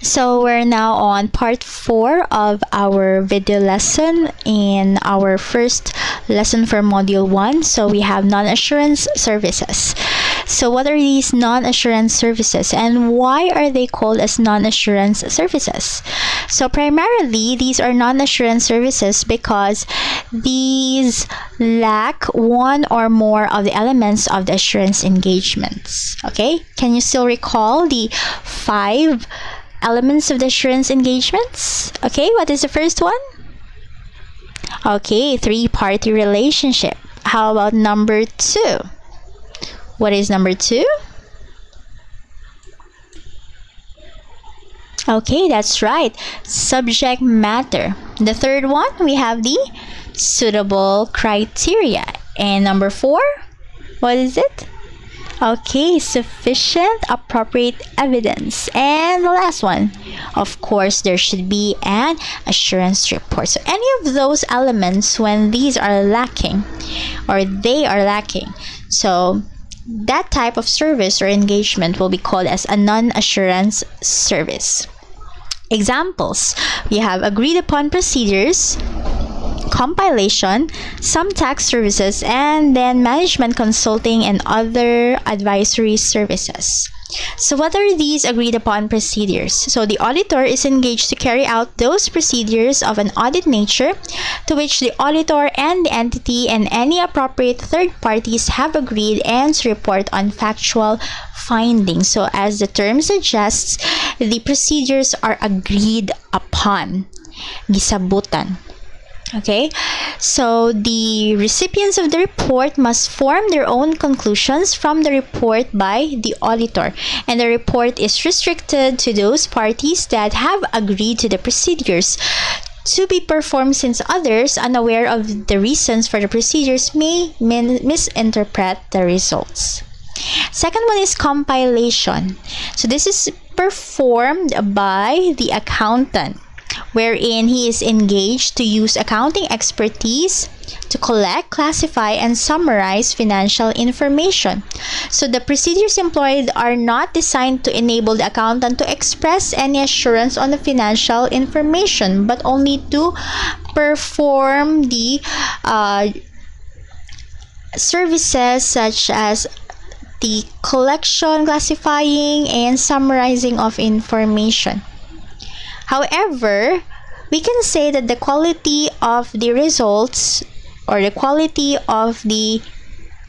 So we're now on part 4 of our video lesson in our first lesson for module 1. So we have non-assurance services. So what are these non-assurance services and why are they called as non-assurance services? So primarily these are non-assurance services because these lack one or more of the elements of the assurance engagements. Okay? Can you still recall the five elements of the assurance engagements. Okay, what is the first one? Okay, three party relationship. How about number two? What is number two? Okay, that's right. Subject matter. The third one, we have the suitable criteria. And number four, what is it? Okay, sufficient appropriate evidence. And the last one, of course, there should be an assurance report. So any of those elements, when these are lacking or they are lacking, so that type of service or engagement will be called as a non-assurance service. Examples, we have agreed upon procedures, compilation, some tax services, and then management consulting and other advisory services. So what are these agreed upon procedures? So the auditor is engaged to carry out those procedures of an audit nature to which the auditor and the entity and any appropriate third parties have agreed and to report on factual findings. So as the term suggests, the procedures are agreed upon. Gisabutan. Okay, so the recipients of the report must form their own conclusions from the report by the auditor, and the report is restricted to those parties that have agreed to the procedures to be performed since others, unaware of the reasons for the procedures, may misinterpret the results. Second one is compilation. So this is performed by the accountant wherein he is engaged to use accounting expertise to collect, classify, and summarize financial information. So the procedures employed are not designed to enable the accountant to express any assurance on the financial information, but only to perform the uh, services such as the collection, classifying, and summarizing of information. However, we can say that the quality of the results or the quality of the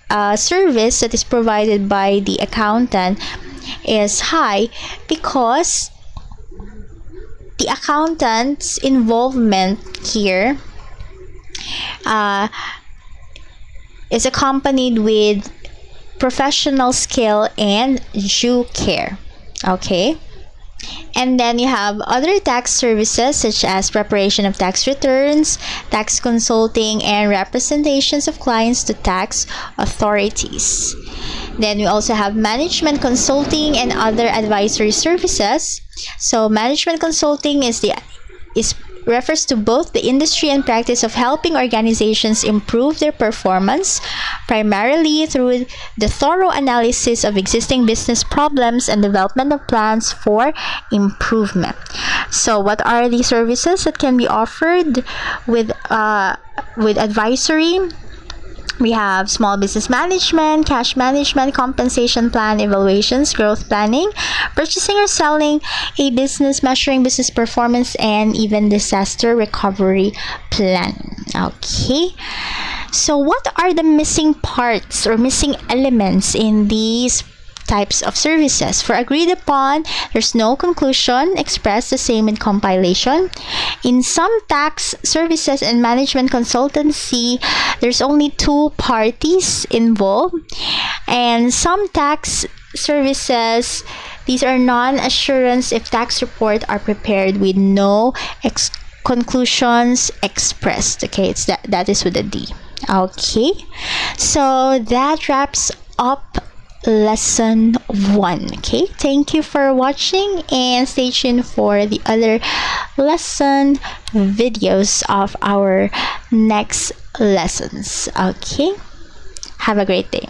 uh, service that is provided by the accountant is high because the accountant's involvement here uh, is accompanied with professional skill and due care. Okay. And then you have other tax services such as preparation of tax returns, tax consulting, and representations of clients to tax authorities. Then we also have management consulting and other advisory services. So management consulting is the is refers to both the industry and practice of helping organizations improve their performance, primarily through the thorough analysis of existing business problems and development of plans for improvement. So, what are the services that can be offered with uh, with advisory? We have small business management, cash management, compensation plan, evaluations, growth planning, purchasing or selling a business, measuring business performance, and even disaster recovery plan. Okay. So, what are the missing parts or missing elements in these types of services. For agreed upon, there's no conclusion expressed the same in compilation. In some tax services and management consultancy, there's only two parties involved. And some tax services, these are non-assurance if tax reports are prepared with no ex conclusions expressed. Okay, it's that that is with a D. Okay, so that wraps up lesson one. Okay thank you for watching and stay tuned for the other lesson videos of our next lessons. Okay have a great day